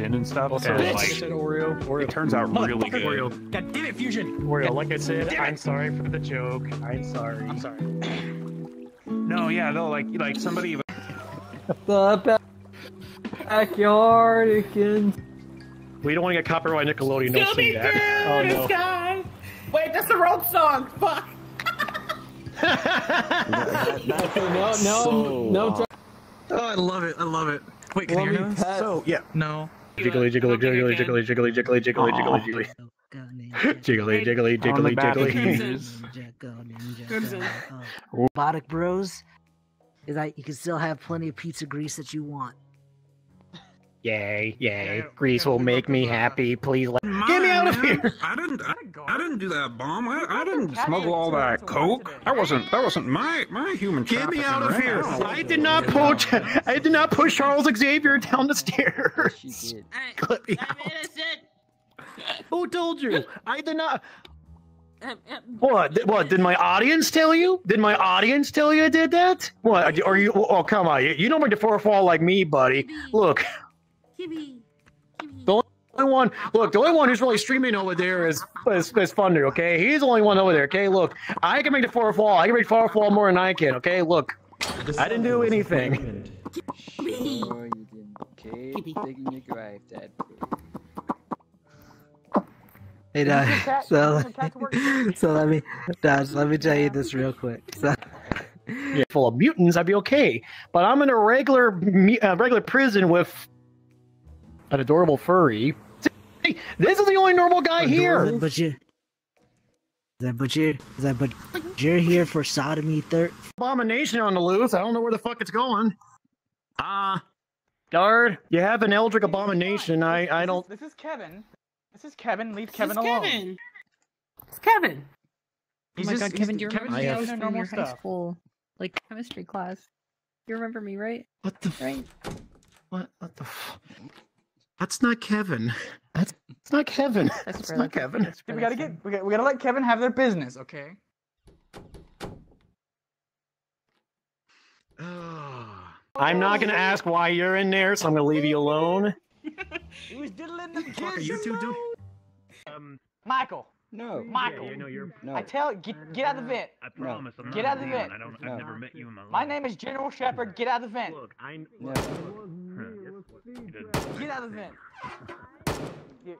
in and stuff. Also, so like, like, said Oreo. Oreo. it turns out really good. Oreo. God damn it, Fusion! Oreo. Like I said, I'm sorry for the joke. I'm sorry. I'm sorry. No, yeah, no, like like somebody The backyardigans. We don't want to get copyright Nickelodeon. Don't sing that. Oh no. Sky! Wait, that's the wrong song! Fuck! No, no, no. Oh, I love it. I love it. Wait, can Let you me hear this? pet. So yeah. No. Jiggly, jiggly, jiggly, jiggly, jiggly, jiggly, jiggly, jiggly, jiggly. Jiggly, jiggly, on the jiggly, back of jiggly. these. Robotic Bros is that you can still have plenty of pizza grease that you want. Yay, yay. Grease will make me happy. Please let Get me out of here! I didn't. I, I didn't do that bomb. I, I didn't smuggle all that coke. That wasn't. That wasn't my my human. Get me out of right? here! I. I did not push. I did not push Charles Xavier down the stairs. She did. Let me I'm out. innocent. Who told you? I did not. What? What? Did my audience tell you? Did my audience tell you I did that? What? Are you? Oh, come on! You, you don't make the four fall like me, buddy. Look, Kimmy, Kimmy. the only one. Look, the only one who's really streaming over there is is, is Thunder. Okay, he's the only one over there. Okay, look, I can make the four fall. I can make the four fall more than I can. Okay, look, I didn't do anything. No, you didn't. Okay, digging your grave, Dad. Hey, Dad. So, so let me, Dad, let me tell you this real quick. So, Yeah, full of mutants, I'd be okay. But I'm in a regular uh, regular prison with an adorable furry. See, this is the only normal guy here. but you, that but you, that but you're here for sodomy third. Abomination on the loose. I don't know where the fuck it's going. Ah, guard, you have an Eldritch abomination. I I don't. This is Kevin. This is Kevin. Leave This Kevin is alone. Kevin. It's Kevin. He's oh my just, god, Kevin, do you remember Kevin's I me? I just was doing from normal your high school, like chemistry class. You remember me, right? What the? f- Right? What? What the? f- That's not Kevin. That's it's not Kevin. I That's swear not that's- Kevin. I swear We gotta get. him. We gotta, we gotta let Kevin have their business, okay? I'm not gonna ask why you're in there, so I'm gonna leave you alone. He was diddling the Fuck, are you two doing? Um, Michael, No. Michael. yeah, yeah, no, you're. No. I tell get get out of the vent. I promise, I'm Get out of the vent. I don't. No. I've never met you in my life. My name is General Shepard. Get out of the vent. Look, I. No. Get out of the vent. You.